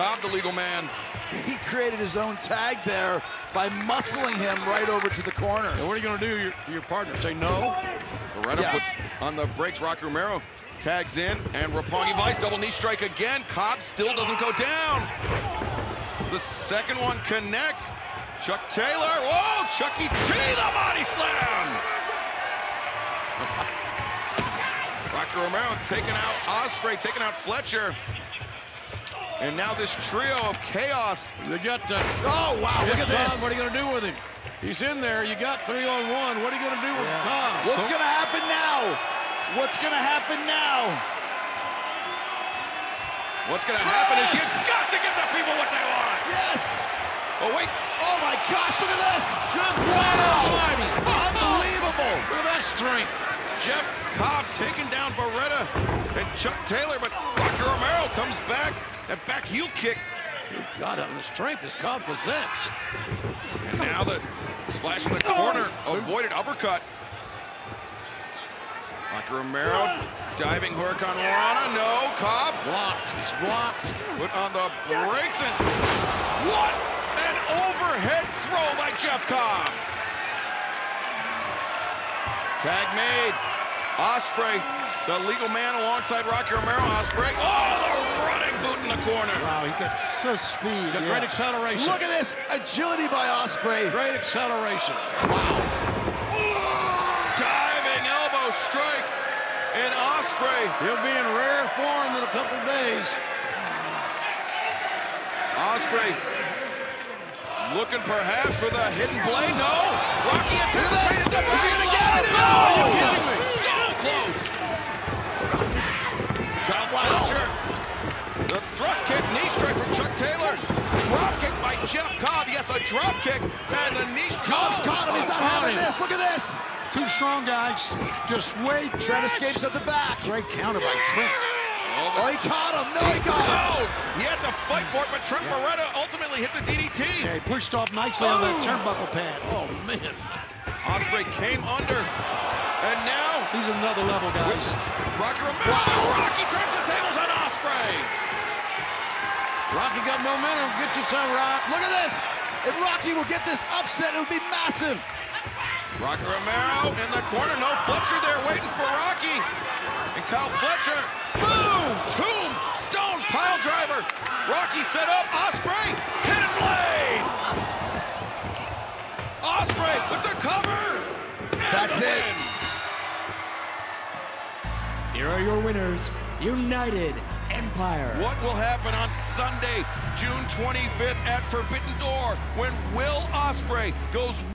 Cobb, the legal man. He created his own tag there by muscling him right over to the corner. And what are you going to do your, to your partner? Say no? Beretta Yeah. puts on the brakes. Rocky Romero tags in, and Roppongi Vice double knee strike again. Cobb still doesn't go down. The second one connects. Chuck Taylor. Whoa, Chucky T, the body slam. Rocky Romero taking out Ospreay, taking out Fletcher. And now this trio of chaos. You got uh, Oh, wow, look at this. What are you going to do with him? He's in there. You got three on one. What are you going to do with Cobb? What's going to happen now? What's going to happen now? What's going to happen is you Yes! got to give the people what they want. Yes. Oh, wait. Oh, my gosh, look at this. Good God almighty. Unbelievable. Look at that strength. Jeff Cobb taking down Beretta and Chuck Taylor, but Rocky Romero comes back. That back heel kick. God, the strength is Cobb possessed. And now the splash in the oh! corner. Avoided uppercut. Rocky Romero diving Huracan Rana. No, Cobb Blocked. He's blocked. put on the brakes and what an overhead throw by Jeff Cobb. Tag made. Ospreay, the legal man alongside Rocky Romero. Ospreay. Oh, boot in the corner. Wow, he got so speed. Got yeah. great acceleration. Look at this agility by Ospreay. Great acceleration. Wow. Diving elbow strike. And Ospreay. He'll be in rare form in a couple days. Ospreay looking perhaps for the hidden blade. No. Rocky anticipated the back gonna slide. get it? No. No, you're kidding me. So close. Kyle Fletcher. The thrust kick, knee strike from Chuck Taylor. Drop kick by Jeff Cobb. Yes, a drop kick. And the knee strike. Cobb's caught him. He's not Caught having him. this. Look at this. Two strong guys. Just wait. Trent escapes at the back. Great counter by Trent. Oh, he caught him. No, he got him. No, he had to fight for it, but Trent Beretta ultimately hit the DDT. Yeah, he pushed off nicely on that turnbuckle pad. Oh, man. Ospreay came under, and now He's another level, guys. Rocky Romero. Rocky turns the tables on Ospreay. Rocky got momentum. Get you some, Rock. Look at this. If Rocky will get this upset, it'll be massive. Rocky Romero in the corner. No Fletcher there waiting for Rocky. And Kyle Fletcher. Boom! Tomb! Stone pile driver. Rocky set up. Ospreay. Hidden blade. Ospreay with the cover. That's the it. win. Here are your winners, United Empire. What will happen on Sunday, June 25th at Forbidden Door when Will Ospreay goes